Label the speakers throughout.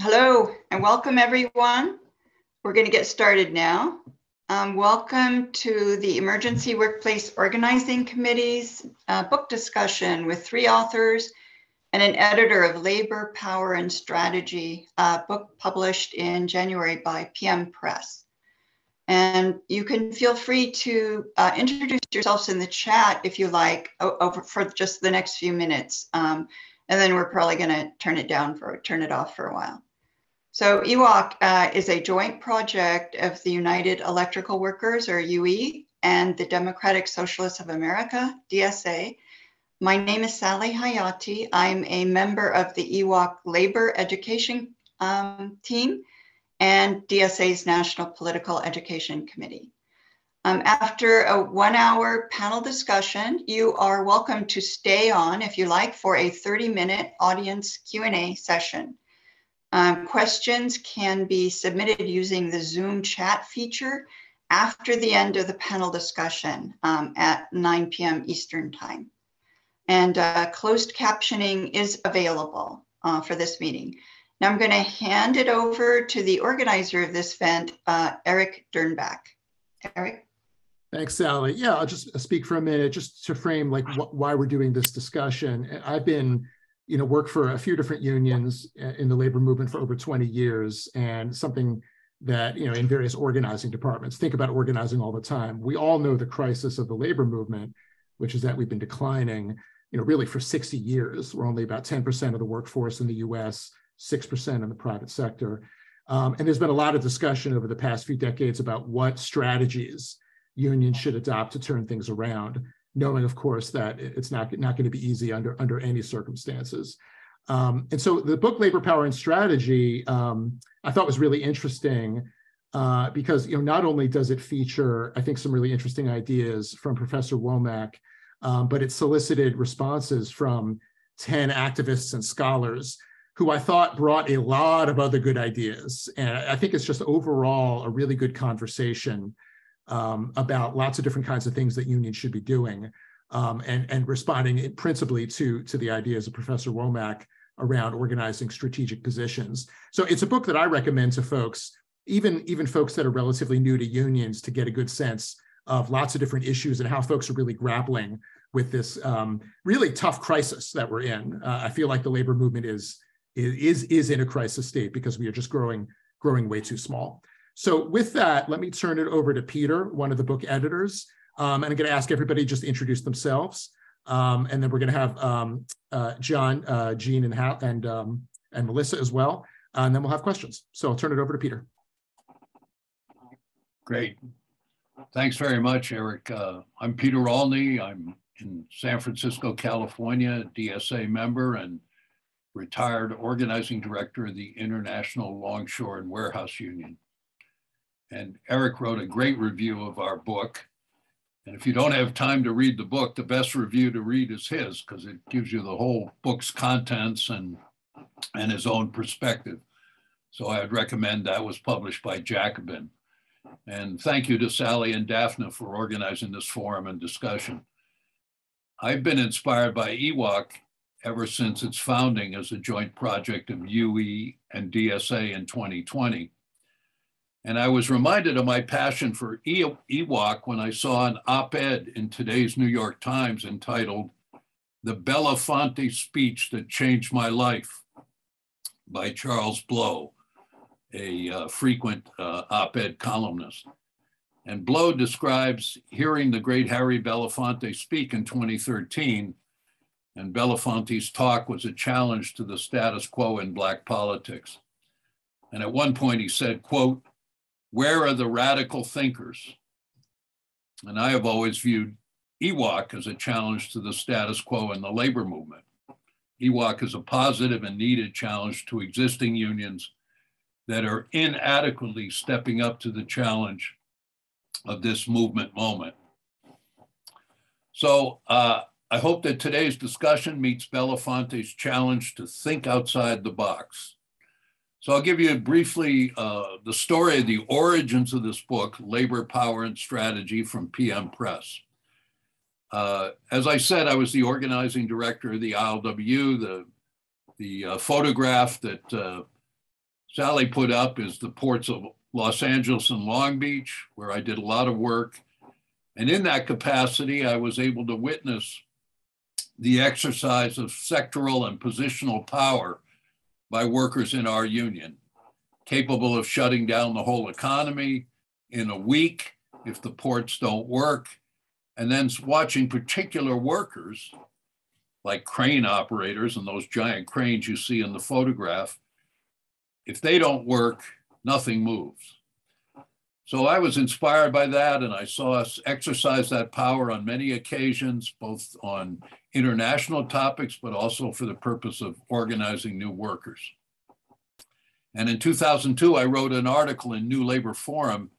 Speaker 1: Hello and welcome everyone. We're going to get started now. Um, welcome to the Emergency Workplace Organizing Committee's uh, book discussion with three authors and an editor of Labor, Power, and Strategy, uh, book published in January by PM Press. And you can feel free to uh, introduce yourselves in the chat if you like over for just the next few minutes. Um, and then we're probably going to turn it down for turn it off for a while. So EWOC uh, is a joint project of the United Electrical Workers, or UE, and the Democratic Socialists of America, DSA. My name is Sally Hayati. I'm a member of the EWOC Labor Education um, team and DSA's National Political Education Committee. Um, after a one hour panel discussion, you are welcome to stay on if you like for a 30 minute audience Q&A session. Um, questions can be submitted using the Zoom chat feature after the end of the panel discussion um, at 9 p.m. Eastern Time. And uh, closed captioning is available uh, for this meeting. Now I'm going to hand it over to the organizer of this event, uh, Eric Dirnbach. Eric?
Speaker 2: Thanks, Sally. Yeah, I'll just speak for a minute just to frame like wh why we're doing this discussion. I've been you know, worked for a few different unions in the labor movement for over 20 years and something that, you know, in various organizing departments, think about organizing all the time. We all know the crisis of the labor movement, which is that we've been declining, you know, really for 60 years. We're only about 10% of the workforce in the US, 6% in the private sector. Um, and there's been a lot of discussion over the past few decades about what strategies unions should adopt to turn things around knowing, of course, that it's not, not going to be easy under, under any circumstances. Um, and so the book Labor, Power, and Strategy, um, I thought was really interesting uh, because you know not only does it feature, I think, some really interesting ideas from Professor Womack, um, but it solicited responses from 10 activists and scholars who I thought brought a lot of other good ideas. And I think it's just overall a really good conversation um, about lots of different kinds of things that unions should be doing um, and, and responding principally to, to the ideas of Professor Womack around organizing strategic positions. So it's a book that I recommend to folks, even, even folks that are relatively new to unions to get a good sense of lots of different issues and how folks are really grappling with this um, really tough crisis that we're in. Uh, I feel like the labor movement is, is, is in a crisis state because we are just growing, growing way too small. So with that, let me turn it over to Peter, one of the book editors. Um, and I'm going to ask everybody just to introduce themselves. Um, and then we're going to have um, uh, John, uh, Gene, and, Hal, and, um, and Melissa as well. Uh, and then we'll have questions. So I'll turn it over to Peter.
Speaker 3: Great. Thanks very much, Eric. Uh, I'm Peter Olney. I'm in San Francisco, California, DSA member and retired organizing director of the International Longshore and Warehouse Union. And Eric wrote a great review of our book. And if you don't have time to read the book, the best review to read is his because it gives you the whole book's contents and, and his own perspective. So I would recommend that was published by Jacobin. And thank you to Sally and Daphne for organizing this forum and discussion. I've been inspired by EWOC ever since its founding as a joint project of UE and DSA in 2020. And I was reminded of my passion for EWOC when I saw an op ed in today's New York Times entitled The Belafonte Speech That Changed My Life by Charles Blow, a uh, frequent uh, op ed columnist. And Blow describes hearing the great Harry Belafonte speak in 2013. And Belafonte's talk was a challenge to the status quo in Black politics. And at one point he said, quote, where are the radical thinkers? And I have always viewed EWOC as a challenge to the status quo in the labor movement. EWOC is a positive and needed challenge to existing unions that are inadequately stepping up to the challenge of this movement moment. So uh, I hope that today's discussion meets Belafonte's challenge to think outside the box. So I'll give you briefly uh, the story of the origins of this book, Labor, Power, and Strategy from PM Press. Uh, as I said, I was the organizing director of the ILW. The, the uh, photograph that uh, Sally put up is the ports of Los Angeles and Long Beach, where I did a lot of work. And in that capacity, I was able to witness the exercise of sectoral and positional power by workers in our union, capable of shutting down the whole economy in a week if the ports don't work, and then watching particular workers like crane operators and those giant cranes you see in the photograph, if they don't work, nothing moves. So I was inspired by that, and I saw us exercise that power on many occasions, both on international topics, but also for the purpose of organizing new workers. And in 2002, I wrote an article in New Labor Forum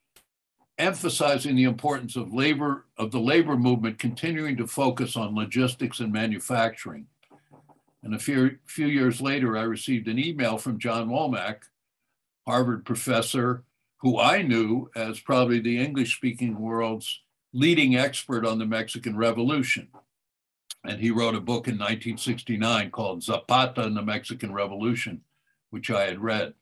Speaker 3: emphasizing the importance of labor of the labor movement continuing to focus on logistics and manufacturing. And a few, few years later, I received an email from John Womack, Harvard professor who I knew as probably the English speaking world's leading expert on the Mexican Revolution. And he wrote a book in 1969 called Zapata and the Mexican Revolution, which I had read.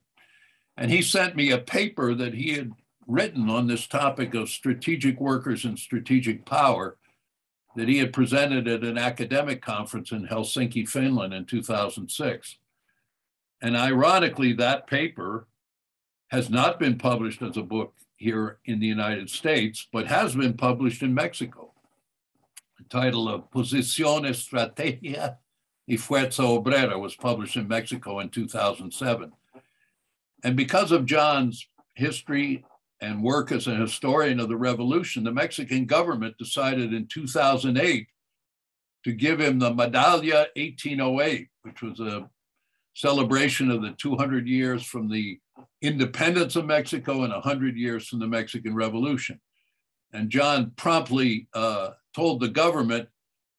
Speaker 3: And he sent me a paper that he had written on this topic of strategic workers and strategic power that he had presented at an academic conference in Helsinki, Finland in 2006. And ironically, that paper has not been published as a book here in the United States, but has been published in Mexico. The title of Posición, Estratégica y Fuerza Obrera was published in Mexico in 2007. And because of John's history and work as a historian of the revolution, the Mexican government decided in 2008 to give him the Medalla 1808, which was a celebration of the 200 years from the independence of Mexico and 100 years from the Mexican Revolution. And John promptly uh, told the government,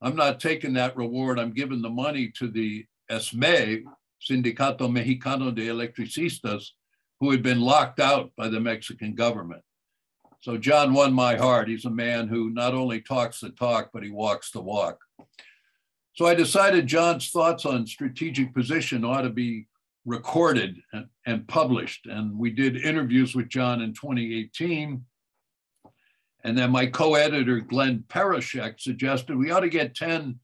Speaker 3: I'm not taking that reward. I'm giving the money to the ESME, Sindicato Mexicano de Electricistas, who had been locked out by the Mexican government. So John won my heart. He's a man who not only talks the talk, but he walks the walk. So I decided John's thoughts on strategic position ought to be recorded and, published. And we did interviews with John in 2018. And then my co-editor, Glenn Perušek, suggested we ought to get 10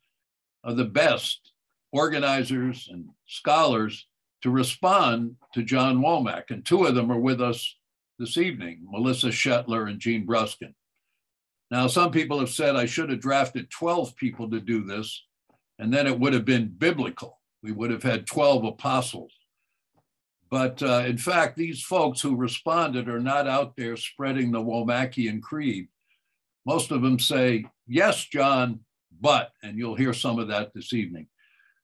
Speaker 3: of the best organizers and scholars to respond to John Womack. And two of them are with us this evening, Melissa Shetler and Gene Bruskin. Now, some people have said I should have drafted 12 people to do this, and then it would have been biblical. We would have had 12 apostles. But uh, in fact, these folks who responded are not out there spreading the Womackian creed. Most of them say, yes, John, but, and you'll hear some of that this evening.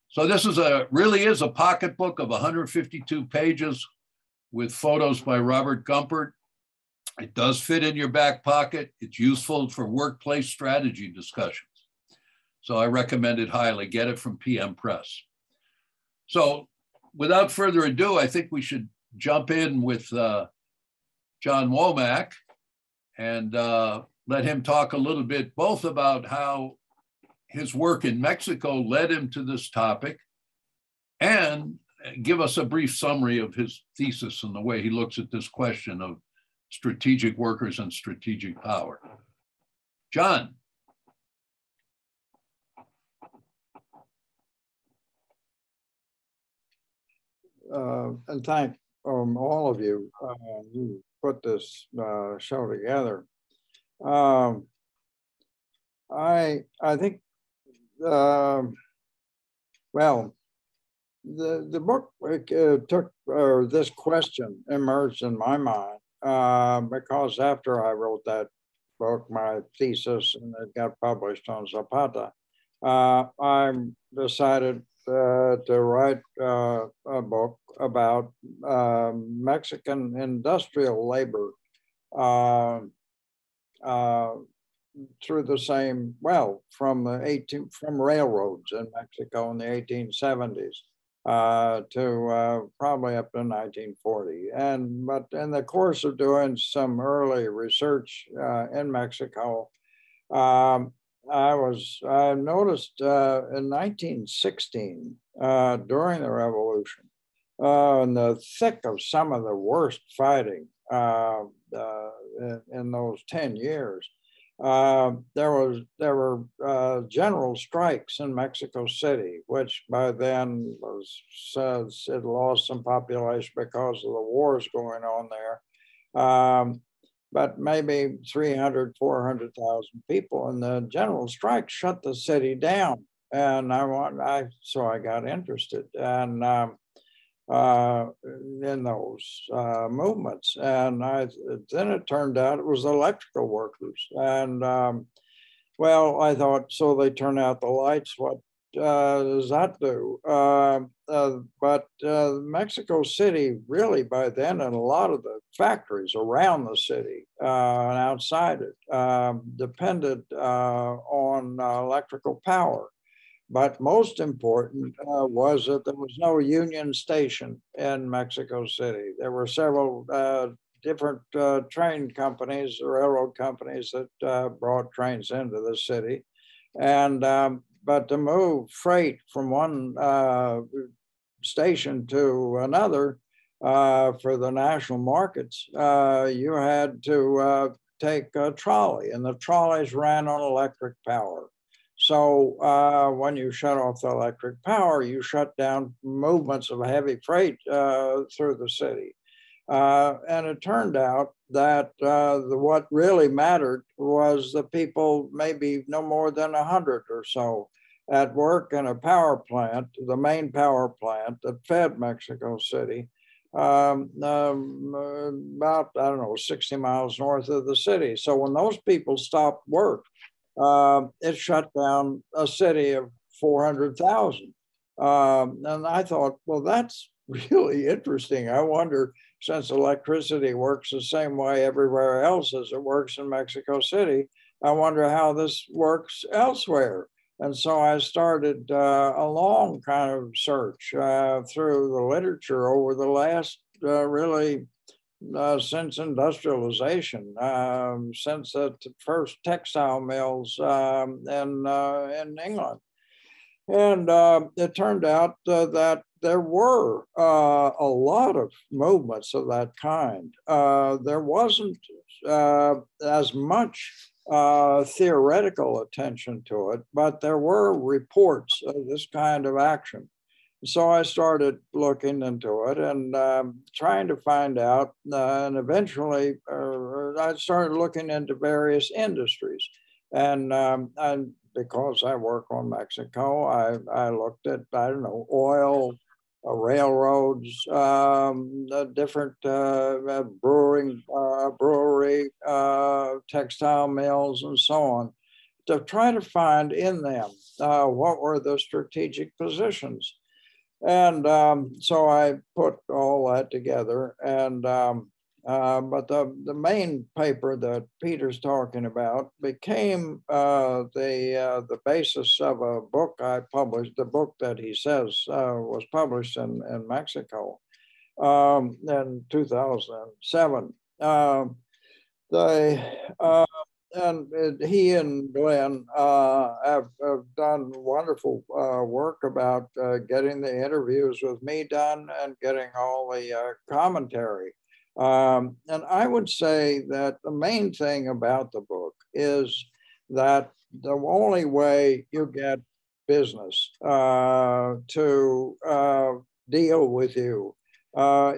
Speaker 3: So this is a really is a pocketbook of 152 pages with photos by Robert Gumpert. It does fit in your back pocket. It's useful for workplace strategy discussions. So I recommend it highly. Get it from PM Press. So without further ado, I think we should jump in with uh, John Womack and uh, let him talk a little bit both about how his work in Mexico led him to this topic and give us a brief summary of his thesis and the way he looks at this question of strategic workers and strategic power. John.
Speaker 4: Uh, and thank um, all of you uh, who put this uh, show together. Um, I I think um, well the the book uh, took or this question emerged in my mind uh, because after I wrote that book, my thesis, and it got published on Zapata, uh, I decided to write uh, a book about uh, Mexican industrial labor um, uh, through the same, well, from the 18, from railroads in Mexico in the 1870s uh, to uh, probably up to 1940. And, but in the course of doing some early research in Mexico, um, I was I noticed uh, in 1916 uh, during the revolution uh, in the thick of some of the worst fighting uh, in, in, those 10 years. Uh, there was there were uh, general strikes in Mexico City, which by then was says it lost some population because of the wars going on there. Um, but maybe 300, 400,000 people, and the general strike shut the city down. And I want, I so I got interested, and um, uh, in those uh, movements. And I, then it turned out it was electrical workers. And um, well, I thought, so they turn out the lights. What uh, does that do? Um, uh, but uh, Mexico City, really by then, and a lot of the factories around the city and outside it um, depended on electrical power. But most important uh, was that there was no Union Station in Mexico City. There were several uh, different uh, train companies, railroad companies that brought trains into the city. And um, but to move freight from one uh, station to another uh, for the national markets, you had to take a trolley, and the trolleys ran on electric power. So uh, when you shut off the electric power, you shut down movements of heavy freight uh, through the city. Uh, and it turned out that uh, the, what really mattered was the people, maybe no more than 100 or so, at work in a power plant, the main power plant that fed Mexico City, um, um, about, I don't know, 60 miles north of the city. So when those people stopped work, uh, it shut down a city of 400,000. Um, and I thought, well, that's really interesting. I wonder, since electricity works the same way everywhere else as it works in Mexico City, I wonder how this works elsewhere. And so I started uh, a long kind of search uh, through the literature over the last uh, really uh, since industrialization, um, since the first textile mills um, in, uh, in England. And uh, it turned out uh, that there were uh, a lot of movements of that kind. Uh, there wasn't as much theoretical attention to it, but there were reports of this kind of action. So I started looking into it and um, trying to find out. Uh, and eventually, uh, I started looking into various industries. And, um, and because I work on Mexico, I, I looked at, I don't know, oil, uh, railroads, um, different uh, uh, brewing, uh, brewery, textile mills, and so on, to try to find in them what were the strategic positions and um, so I put all that together. And um, uh, but the, the main paper that Peter's talking about became uh, the uh, the basis of a book I published. The book that he says uh, was published in in Mexico um, in 2007. Um, the uh, and he and Glenn have, have, done wonderful work about getting the interviews with me done and getting all the commentary. Um, and I would say that the main thing about the book is that the only way you get business uh, to uh, deal with you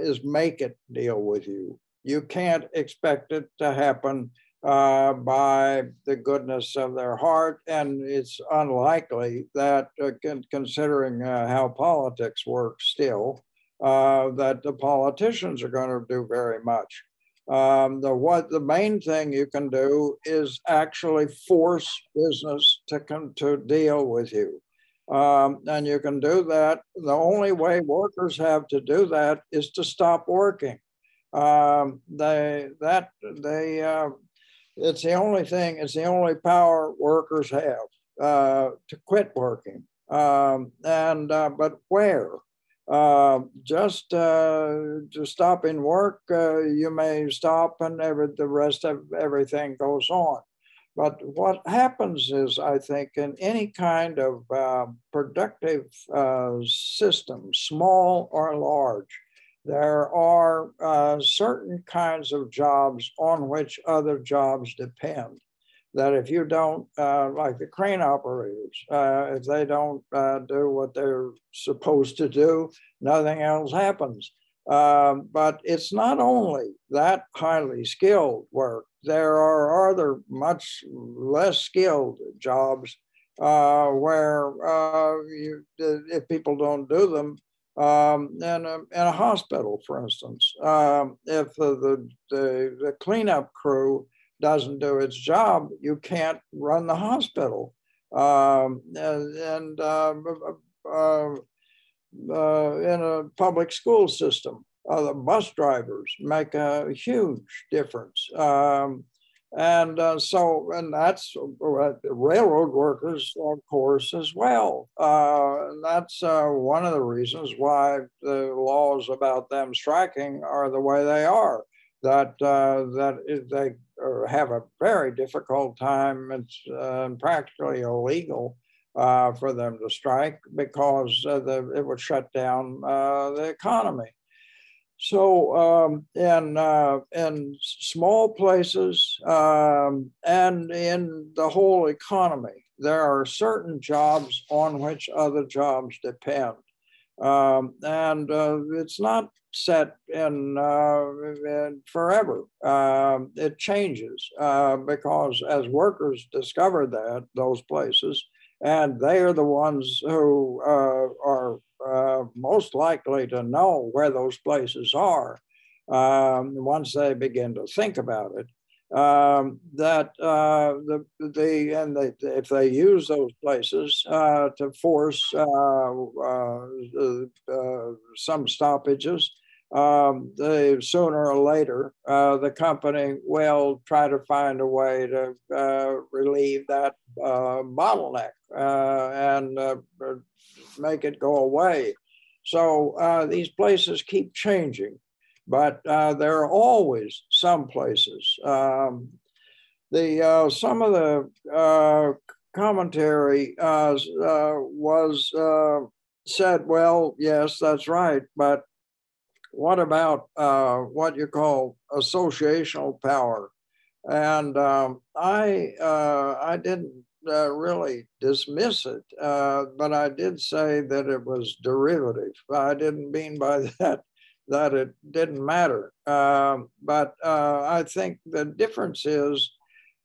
Speaker 4: is make it deal with you. You can't expect it to happen uh, by the goodness of their heart. And it's unlikely that, uh, considering uh, how politics works still, uh, that the politicians are going to do very much. Um, the what the main thing you can do is actually force business to come to deal with you. Um, and you can do that. The only way workers have to do that is to stop working. Um, they that they uh, it's the only thing, it's the only power workers have uh, to quit working. Um, and uh, but where? Uh, just uh, to stop in work, uh, you may stop, and every, the rest of everything goes on. But what happens is, I think, in any kind of uh, productive uh, system, small or large, there are uh, certain kinds of jobs on which other jobs depend. That if you don't, uh, like the crane operators, uh, if they don't uh, do what they're supposed to do, nothing else happens. Um, but it's not only that highly skilled work, there are other much less skilled jobs uh, where uh, you, if people don't do them, um, in, a, in a hospital, for instance, um, if the, the, the, the, cleanup crew doesn't do its job, you can't run the hospital. Um, and, and uh, uh, uh, in a public school system, uh, the bus drivers make a huge difference. Um, and uh, so, and that's uh, railroad workers, of course, as well. And that's one of the reasons why the laws about them striking are the way they are. That that they have a very difficult time. It's practically illegal for them to strike because the, it would shut down the economy. So um, in uh, in small places um, and in the whole economy, there are certain jobs on which other jobs depend, um, and uh, it's not set in, uh, in forever. Um, it changes uh, because as workers discover that those places, and they are the ones who uh, are uh, most likely to know where those places are um, once they begin to think about it. Um, that uh, the the and if they use those places uh, to force uh, uh, some stoppages, um, sooner or later the company will try to find a way to relieve that bottleneck and make it go away. So uh, these places keep changing, but uh, there are always some places. Um, the uh, some of the uh, commentary uh, uh, was said, well, yes, that's right, but what about what you call associational power? And um, I I didn't uh, really dismiss it, uh, but I did say that it was derivative. I didn't mean by that that it didn't matter. Um, but uh, I think the difference is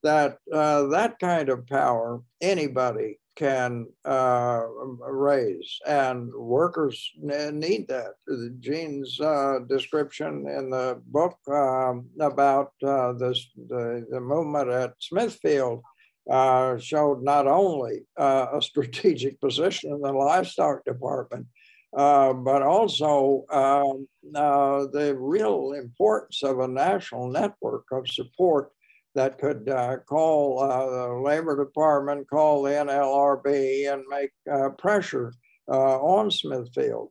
Speaker 4: that uh, that kind of power anybody can uh, raise, and workers need that. Gene's uh, description in the book um, about this, the, the movement at Smithfield uh, showed not only uh, a strategic position in the livestock department, uh, but also um, uh, the real importance of a national network of support that could uh, call uh, the labor department, call the NLRB, and make pressure on Smithfield.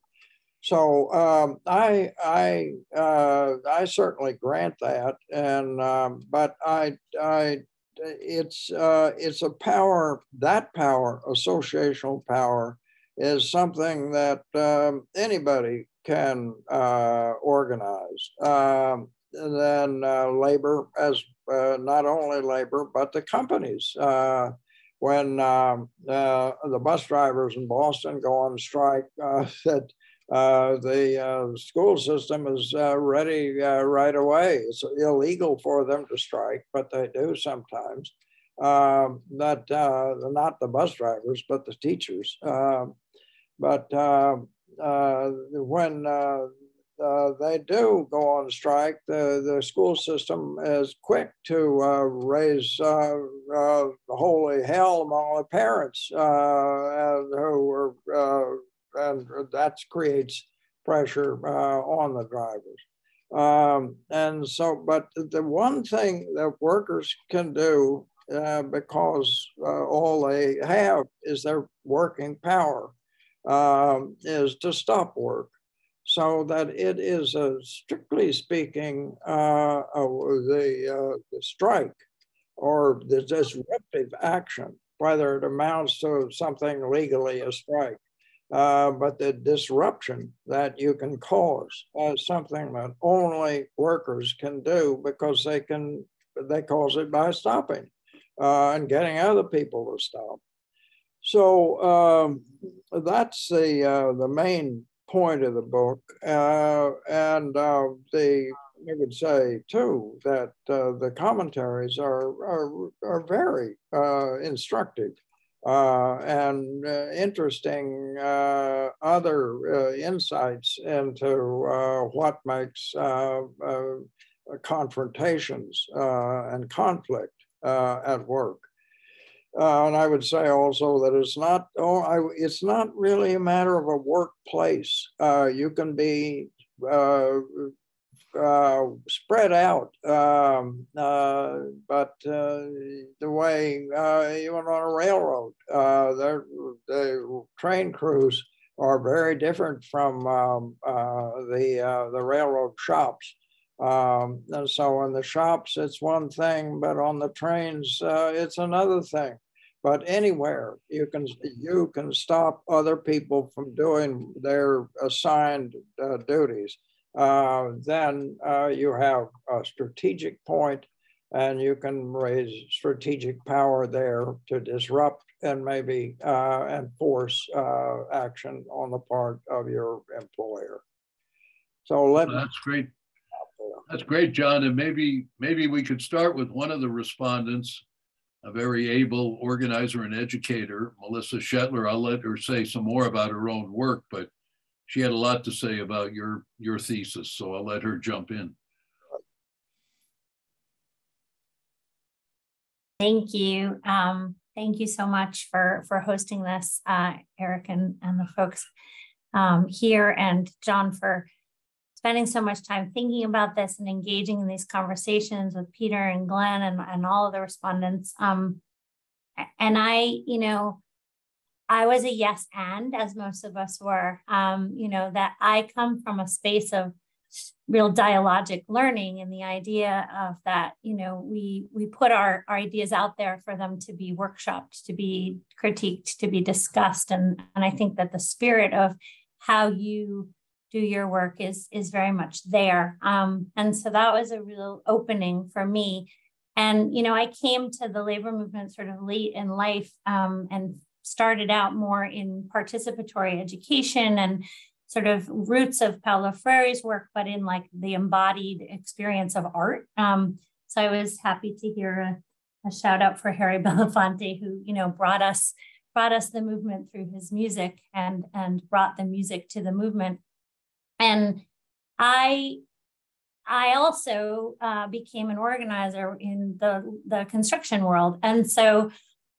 Speaker 4: So um, I I I certainly grant that, and um, but I I it's uh, it's a power. That power, associational power, is something that um, anybody can uh, organize. Um, and then uh, labor, as uh, not only labor, but the companies. Uh, when um, uh, the bus drivers in Boston go on strike, that uh, the uh, school system is ready right away. It's illegal for them to strike, but they do sometimes. Um, not uh, not the bus drivers, but the teachers. But um, uh, when they do go on strike, the, the school system is quick to raise holy hell among the parents who are and that creates pressure uh, on the drivers. Um, and so, but the one thing that workers can do uh, because uh, all they have is their working power um, is to stop work. So that it is, a, strictly speaking, uh, the, uh, the strike or the disruptive action, whether it amounts to something legally a strike. Uh, but the disruption that you can cause is something that only workers can do because they can they cause it by stopping uh, and getting other people to stop. So um, that's the uh, the main point of the book, uh, and uh, the I would say too that uh, the commentaries are are, are very uh, instructive uh, and interesting other insights into what makes confrontations and conflict at work. Uh, and I would say also that it's not oh, I, it's not really a matter of a workplace. Uh, you can be uh, uh, spread out. Um, uh, but uh, the way uh, even on a railroad, uh, the train crews are very different from um, uh, the the railroad shops. Um, and so in the shops, it's one thing, but on the trains, it's another thing. But anywhere you can you can stop other people from doing their assigned duties uh, then uh, you have a strategic point and you can raise strategic power there to disrupt and maybe uh, enforce uh, action on the part of your employer. So let
Speaker 3: well, that's great. That's great, John. And maybe maybe we could start with one of the respondents, a very able organizer and educator, Melissa Shetler. I'll let her say some more about her own work, but she had a lot to say about your your thesis, so I'll let her jump in.
Speaker 5: Thank you. Um, thank you so much for for hosting this, uh, Eric and, and the folks um, here, and John for spending so much time thinking about this and engaging in these conversations with Peter and Glenn and, and all of the respondents. Um, and I, you know, I was a yes and, as most of us were. Um, you know, that I come from a space of real dialogic learning and the idea of that, you know, we we put our, our ideas out there for them to be workshopped, to be critiqued, to be discussed. And, and I think that the spirit of how you do your work is is very much there. Um, and so that was a real opening for me. And you know, I came to the labor movement sort of late in life um, and started out more in participatory education and sort of roots of Paulo Freire's work, but in like the embodied experience of art. Um, so I was happy to hear a, a, shout out for Harry Belafonte, who you know brought us brought us the movement through his music and and brought the music to the movement. And I I also uh, became an organizer in the the construction world, and so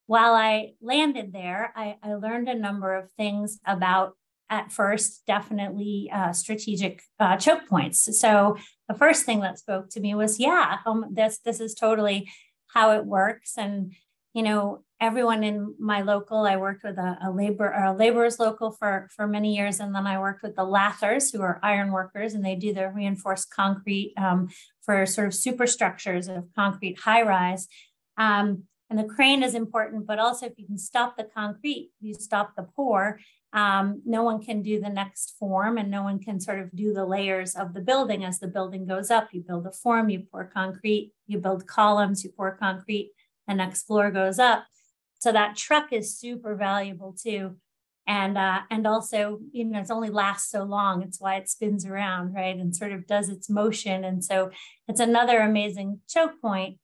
Speaker 5: while I landed there, I, I learned a number of things about at first definitely uh, strategic uh, choke points. So the first thing that spoke to me was yeah um, this this is totally how it works. And you know everyone in my local i worked with a, a labor or a laborers local for for many years. And then i worked with the lathers who are iron workers and they do the reinforced concrete um, for sort of superstructures of concrete high rise. Um, and the crane is important, but also if you can stop the concrete, you stop the pour, um, no one can do the next form and no one can sort of do the layers of the building. As the building goes up. You build a form, you pour concrete, you build columns, you pour concrete, the next floor goes up. So that truck is super valuable too. And uh, and also, you know, it's only lasts so long. It's why it spins around, right? And sort of does its motion. And so it's another amazing choke point. point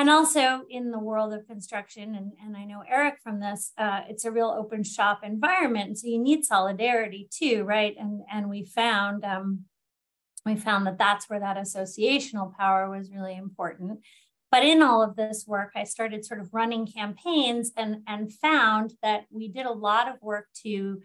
Speaker 5: and also in the world of construction and, and i know eric from this uh, it's a real open shop environment so you need solidarity too right and and we found um, we found that that's where that associational power was really important but in all of this work i started sort of running campaigns and and found that we did a lot of work to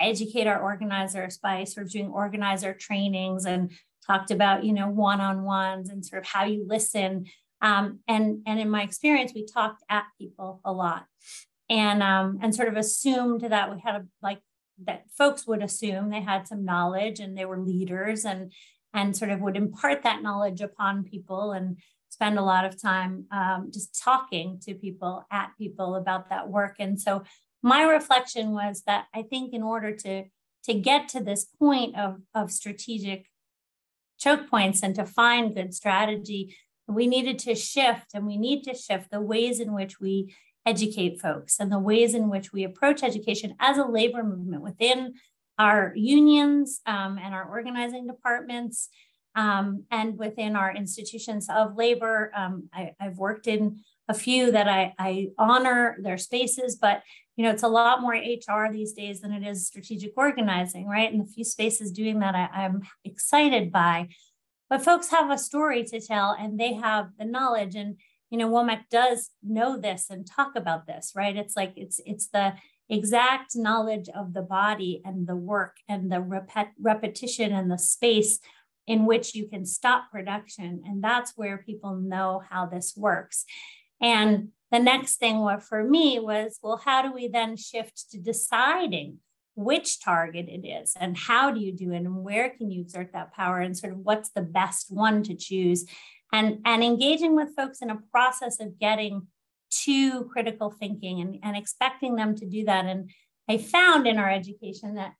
Speaker 5: educate our organizers by sort of doing organizer trainings and talked about you know one-on-ones and sort of how you listen um, and, and in my experience, we talked at people a lot and, um, and sort of assumed that we had a, like that folks would assume they had some knowledge and they were leaders and, and sort of would impart that knowledge upon people. And spend a lot of time um, just talking to people, at people about that work. And so my reflection was that I think in order to to get to this point of, of strategic choke points and to find good strategy, we needed to shift and we need to shift the ways in which we educate folks and the ways in which we approach education as a labor movement within our unions um, and our organizing departments um, and within our institutions of labor. Um, I, have worked in a few that I, I honor their spaces, but you know it's a lot more HR these days than it is strategic organizing, right? And the few spaces doing that I, I'm excited by. But folks have a story to tell, and they have the knowledge and you know womack does know this and talk about this right it's like it's it's the exact knowledge of the body and the work and the repet- repetition and the space in which you can stop production and that's where people know how this works and the next thing for me was well how do we then shift to deciding which target it is and how do you do it and where can you exert that power and sort of what's the best one to choose and, and engaging with folks in a process of getting to critical thinking and, and expecting them to do that. And I found in our education that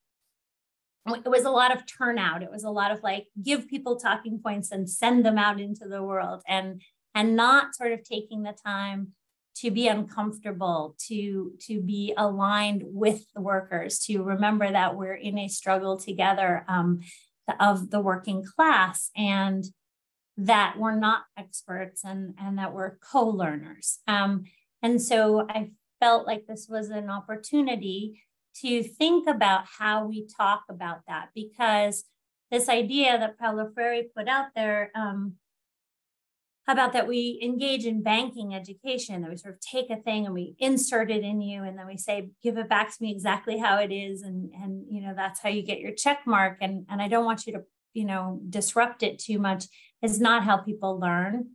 Speaker 5: it was a lot of turnout. It was a lot of like give people talking points and send them out into the world and and not sort of taking the time to be uncomfortable, to, to be aligned with the workers, to remember that we're in a struggle together um, of the working class. And that we're not experts and, and that we're co-learners. Um, and so I felt like this was an opportunity to think about how we talk about that because this idea that Paulo Freire put out there um, about that we engage in banking education, that we sort of take a thing and we insert it in you and then we say, give it back to me exactly how it is. And, and you know, that's how you get your check mark. And, and I don't want you to, you know, disrupt it too much is not how people learn.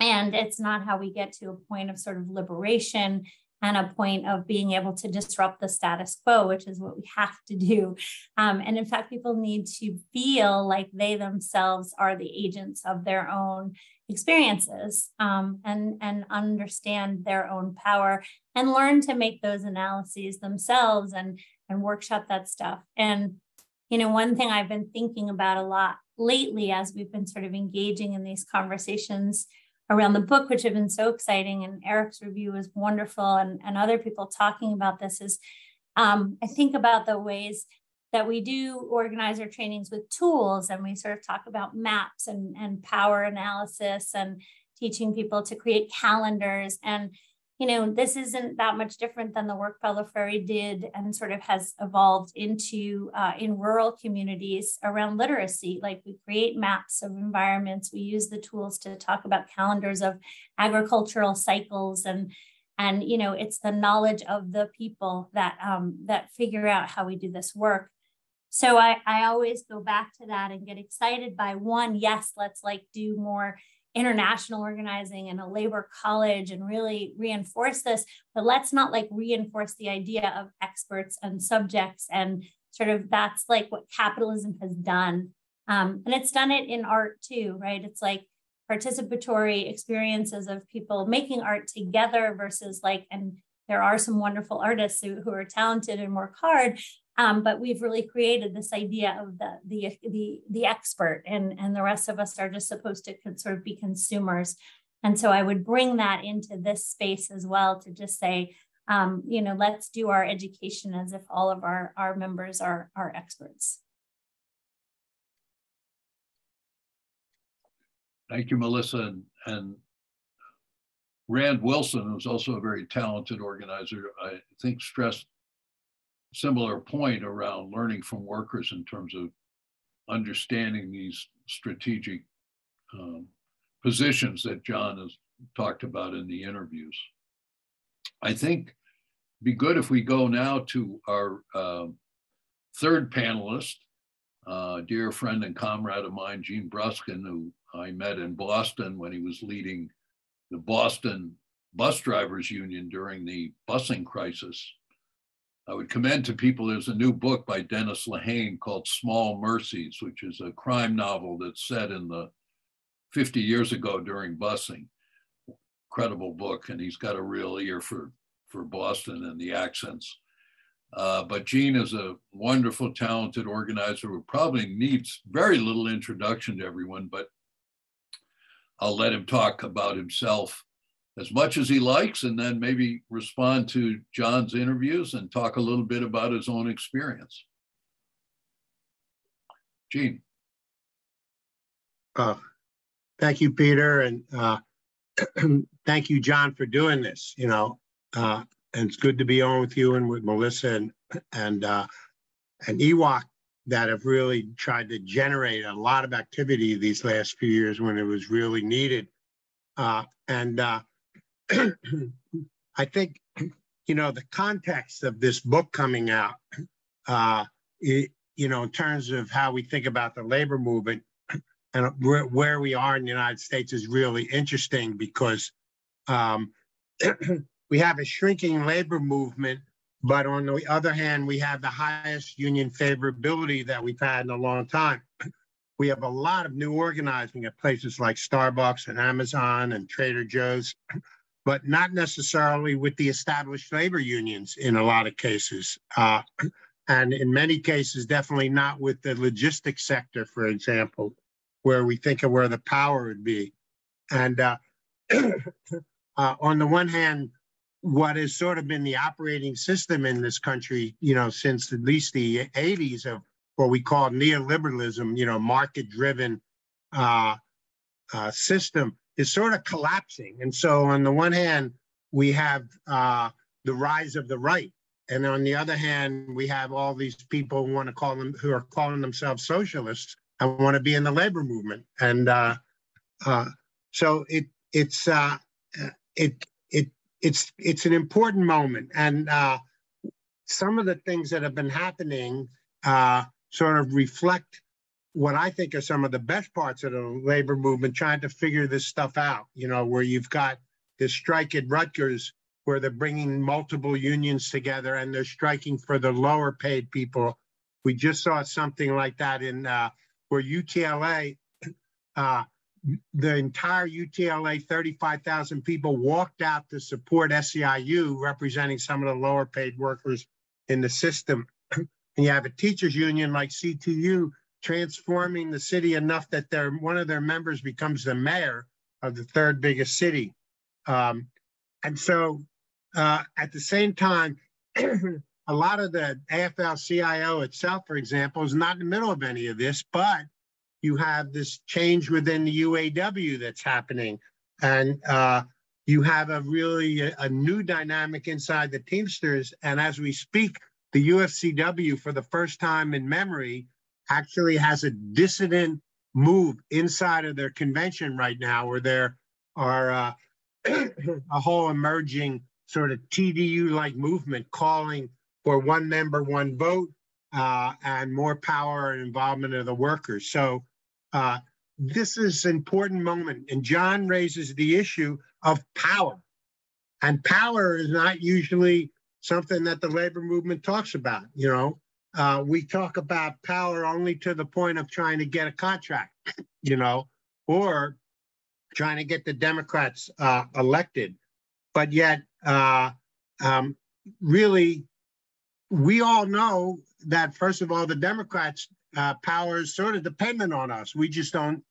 Speaker 5: And it's not how we get to a point of sort of liberation and a point of being able to disrupt the status quo, which is what we have to do. Um, and in fact, people need to feel like they themselves are the agents of their own experiences um, and, and understand their own power and learn to make those analyses themselves and, and workshop that stuff. And, you know, one thing I've been thinking about a lot lately as we've been sort of engaging in these conversations around the book, which have been so exciting. And Eric's review was wonderful, and, and other people talking about this is um, I think about the ways that we do organize our trainings with tools, and we sort of talk about maps and, and power analysis and teaching people to create calendars. And you know, this isn't that much different than the work Paulo Freire did and sort of has evolved into uh, in rural communities around literacy. Like we create maps of environments, we use the tools to talk about calendars of agricultural cycles and and you know it's the knowledge of the people that um, that figure out how we do this work so I, I always go back to that and get excited by one yes let's like do more international organizing and a labor college and really reinforce this but let's not like reinforce the idea of experts and subjects and sort of that's like what capitalism has done. Um, and it's done it in art too right? It's like participatory experiences of people making art together versus like and there are some wonderful artists who, who are talented and work hard um, but we've really created this idea of the, the, the, the expert and, and the rest of us are just supposed to sort of be consumers. And so I would bring that into this space as well to just say, um, you know, let's do our education as if all of our, our members are, are experts.
Speaker 3: Thank you, Melissa. And, and Rand Wilson, who's also a very talented organizer, I think stressed similar point around learning from workers in terms of understanding these strategic um, positions that John has talked about in the interviews. I think be good if we go now to our uh, third panelist, uh, dear friend and comrade of mine, Gene Bruskin, who I met in Boston when he was leading the Boston Bus Drivers Union during the busing crisis. I would commend to people there's a new book by Dennis Lehane called Small Mercies, which is a crime novel that's set in the 50 years ago during busing. Incredible book, and he's got a real ear for, for Boston and the accents. Uh, but Gene is a wonderful, talented organizer who probably needs very little introduction to everyone, but I'll let him talk about himself as much as he likes and then maybe respond to John's interviews and talk a little bit about his own experience. Gene.
Speaker 6: Uh, thank you, Peter, and uh, thank you, John, for doing this. You know, uh, and it's good to be on with you and with Melissa and and uh, and EWOC that have really tried to generate a lot of activity these last few years when it was really needed. Uh, and uh, I think, you know, the context of this book coming out, uh, it, you know, in terms of how we think about the labor movement and where we are in the United States is really interesting because um, we have a shrinking labor movement, but on the other hand, we have the highest union favorability that we've had in a long time. We have a lot of new organizing at places like Starbucks and Amazon and Trader Joe's but not necessarily with the established labor unions in a lot of cases. Uh, and in many cases, definitely not with the logistics sector, for example, where we think of where the power would be. And uh, uh, on the one hand, what has sort of been the operating system in this country, you know, since at least the 80s of what we call neoliberalism, you know, market driven uh, uh, system is sort of collapsing. And so, on the one hand, we have uh, the rise of the right, and on the other hand, we have all these people who want to call them who are calling themselves socialists and want to be in the labor movement. And uh, uh, so it it's uh, it it it's it's an important moment, and uh, some of the things that have been happening uh, sort of reflect what I think are some of the best parts of the labor movement trying to figure this stuff out, you know, where you've got this strike at Rutgers where they're bringing multiple unions together and they're striking for the lower paid people. We just saw something like that in uh, where UTLA, uh, the entire UTLA 35,000 people walked out to support SEIU, representing some of the lower paid workers in the system. and you have a teachers union like CTU transforming the city enough that their one of their members becomes the mayor of the third biggest city. Um, and so uh, at the same time, a lot of the AFL-CIO itself, for example, is not in the middle of any of this, but you have this change within the UAW that's happening. And uh, you have a really a, a, new dynamic inside the Teamsters. And as we speak, the UFCW, for the first time in memory, actually has a dissident move inside of their convention right now, where there are uh, a whole emerging sort of TDU-like movement calling for one member, one vote, uh, and more power and involvement of the workers. So uh, this is an important moment, and John raises the issue of power, and power is not usually something that the labor movement talks about. You know, uh, we talk about power only to the point of trying to get a contract, you know, or trying to get the Democrats uh, elected. But yet, uh, um, really, we all know that, first of all, the Democrats' uh, power is sort of dependent on us. We just don't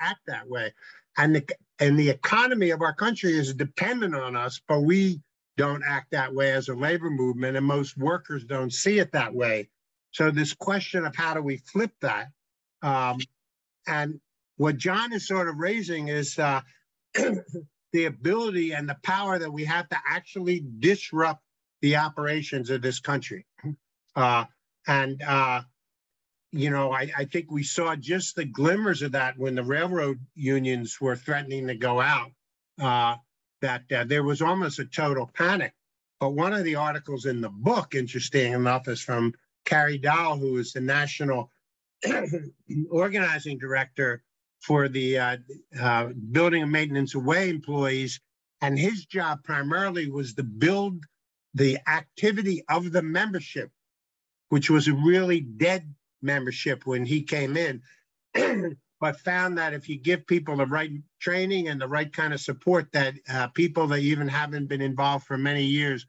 Speaker 6: act that way. And the, and the economy of our country is dependent on us, but we don't act that way as a labor movement, and most workers don't see it that way. So this question of how do we flip that? Um, and what John is sort of raising is uh, the ability and the power that we have to actually disrupt the operations of this country. Uh, and, uh, you know, I, I, think we saw just the glimmers of that when the railroad unions were threatening to go out, uh, that uh, there was almost a total panic. But one of the articles in the book, interesting enough, is from Carey Dall, who is the national organizing director for the uh, uh, building and maintenance of way employees. And his job primarily was to build the activity of the membership, which was a really dead membership when he came in, but found that if you give people the right training and the right kind of support, that uh, people that even haven't been involved for many years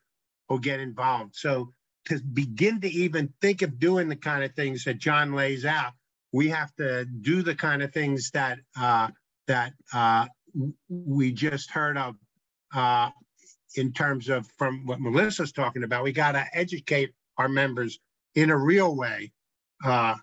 Speaker 6: will get involved. So to begin to even think of doing the kind of things that John lays out, we have to do the kind of things that uh, that uh, we just heard of uh, in terms of from what Melissa's talking about. We got to educate our members in a real way. Uh,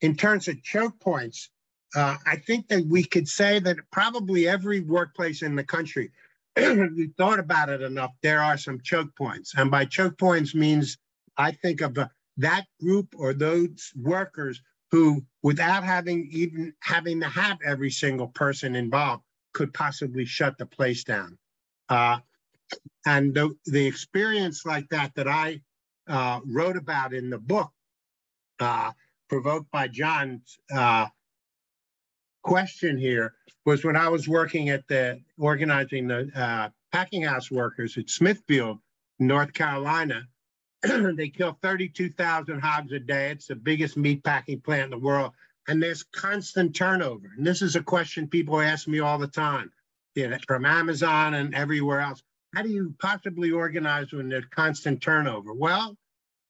Speaker 6: in terms of choke points, uh, I think that we could say that probably every workplace in the country, we thought about it enough, there are some choke points. And by choke points means I think of that group or those workers who, without having even having to have every single person involved, could possibly shut the place down. Uh, and the, the experience like that that I uh, wrote about in the book, uh, provoked by John's uh, question here was when I was working at the organizing the uh, packing house workers at Smithfield, North Carolina. they kill 32,000 hogs a day. It's the biggest meat packing plant in the world. And there's constant turnover. And this is a question people ask me all the time you know, from Amazon and everywhere else. How do you possibly organize when there's constant turnover? Well,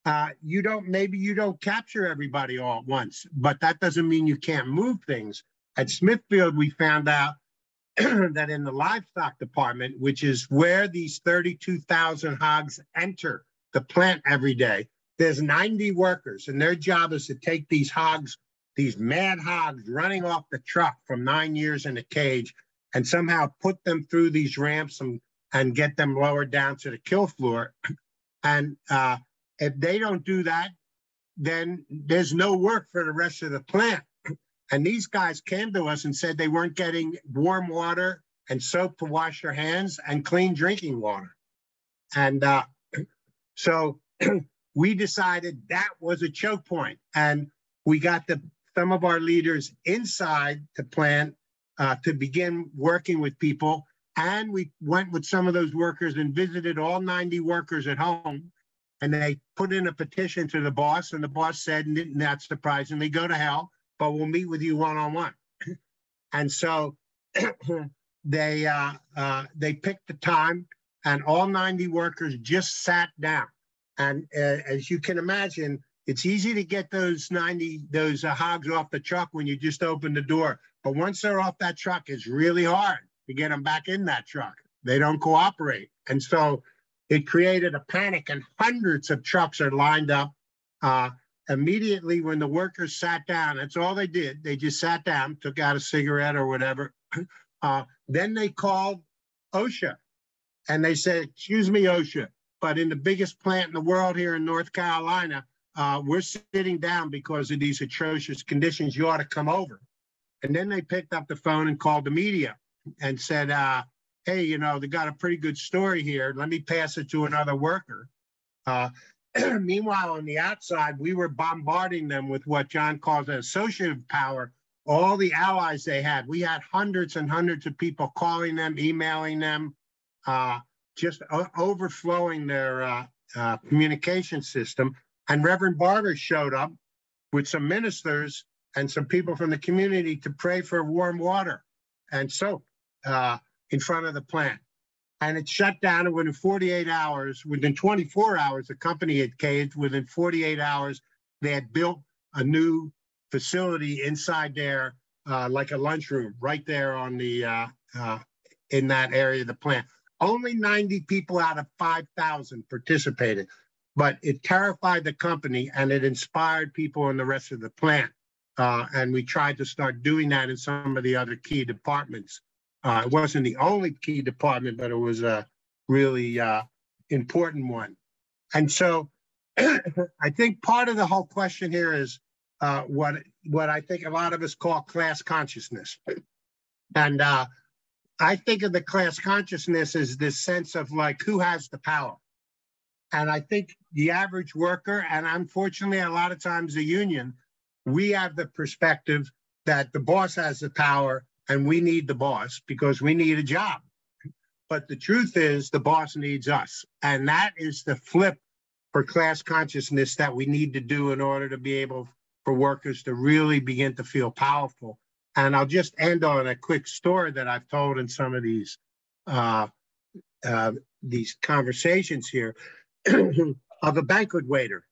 Speaker 6: uh, you don't, maybe you don't capture everybody all at once, but that doesn't mean you can't move things. At Smithfield, we found out that in the livestock department, which is where these 32,000 hogs enter the plant every day, there's 90 workers, and their job is to take these hogs, these mad hogs running off the truck from nine years in a cage, and somehow put them through these ramps and, and get them lowered down to the kill floor. And uh, if they don't do that, then there's no work for the rest of the plant. And these guys came to us and said they weren't getting warm water and soap to wash their hands and clean drinking water. And uh, so we decided that was a choke point. And we got the some of our leaders inside the plant uh, to begin working with people. And we went with some of those workers and visited all 90 workers at home. And they put in a petition to the boss, and the boss said, not surprisingly, go to hell but we'll meet with you one on one. And so they uh, uh, they picked the time, and all 90 workers just sat down. And uh, as you can imagine, it's easy to get those 90 those uh, hogs off the truck when you just open the door. But once they're off that truck, it's really hard to get them back in that truck. They don't cooperate, and so it created a panic, and hundreds of trucks are lined up. Immediately when the workers sat down, that's all they did. They just sat down, took out a cigarette or whatever. Uh, then they called OSHA and they said, excuse me, OSHA, but in the biggest plant in the world here in North Carolina, uh, we're sitting down because of these atrocious conditions. You ought to come over. And then they picked up the phone and called the media and said, uh, hey, you know, they got a pretty good story here. Let me pass it to another worker. Uh, Meanwhile, on the outside, we were bombarding them with what John calls an associative power, all the allies they had. We had hundreds and hundreds of people calling them, emailing them, uh, just overflowing their uh, uh, communication system. And Reverend Barber showed up with some ministers and some people from the community to pray for warm water and soap uh, in front of the plant and it shut down. Within 48 hours, within 24 hours, the company had caved. Within 48 hours, they had built a new facility inside there, uh, like a lunchroom, right there on the uh, uh, in that area of the plant. Only 90 people out of 5,000 participated, but it terrified the company and it inspired people in the rest of the plant. Uh, and we tried to start doing that in some of the other key departments. Uh, it wasn't the only key department, but it was a really uh, important one. And so I think part of the whole question here is uh, what what I think a lot of us call class consciousness. And uh, I think of the class consciousness as this sense of like who has the power. And I think the average worker, and unfortunately, a lot of times the union, we have the perspective that the boss has the power and we need the boss because we need a job. But the truth is, the boss needs us. And that is the flip for class consciousness that we need to do in order to be able for workers to really begin to feel powerful And I'll just end on a quick story that I've told in some of these uh, uh, these conversations here of a banquet waiter.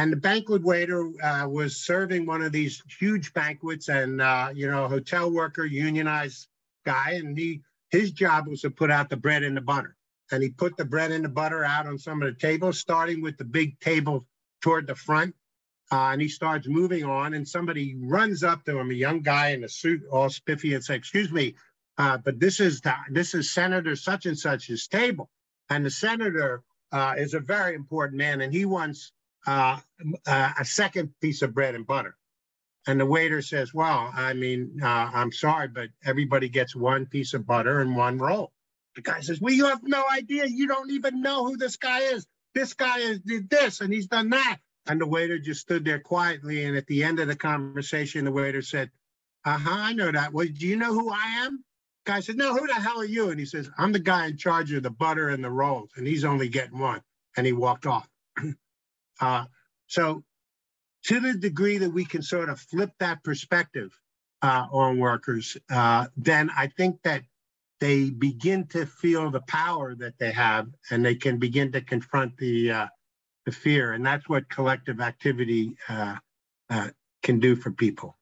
Speaker 6: And the banquet waiter uh, was serving one of these huge banquets, and uh, you know, hotel worker, unionized guy, and he his job was to put out the bread and the butter. And he put the bread and the butter out on some of the tables, starting with the big table toward the front. Uh, and he starts moving on, and somebody runs up to him, a young guy in a suit, all spiffy, and says, "Excuse me, uh, but this is the, this is Senator such and such's table, and the senator uh, is a very important man, and he wants uh, uh, a second piece of bread and butter." And the waiter says, "Well, I mean, uh, I'm sorry, but everybody gets one piece of butter and one roll." The guy says, "Well, you have no idea. You don't even know who this guy is. This guy is did this and he's done that." And the waiter just stood there quietly. And at the end of the conversation, the waiter said, Uh huh, I know that. Well, do you know who I am? Guy said, No, who the hell are you? And he says, I'm the guy in charge of the butter and the rolls, and he's only getting one. And he walked off. uh, so, to the degree that we can sort of flip that perspective uh, on workers, uh, then I think that they begin to feel the power that they have and they can begin to confront the uh, the fear. And that's what collective activity uh, uh, can do for people.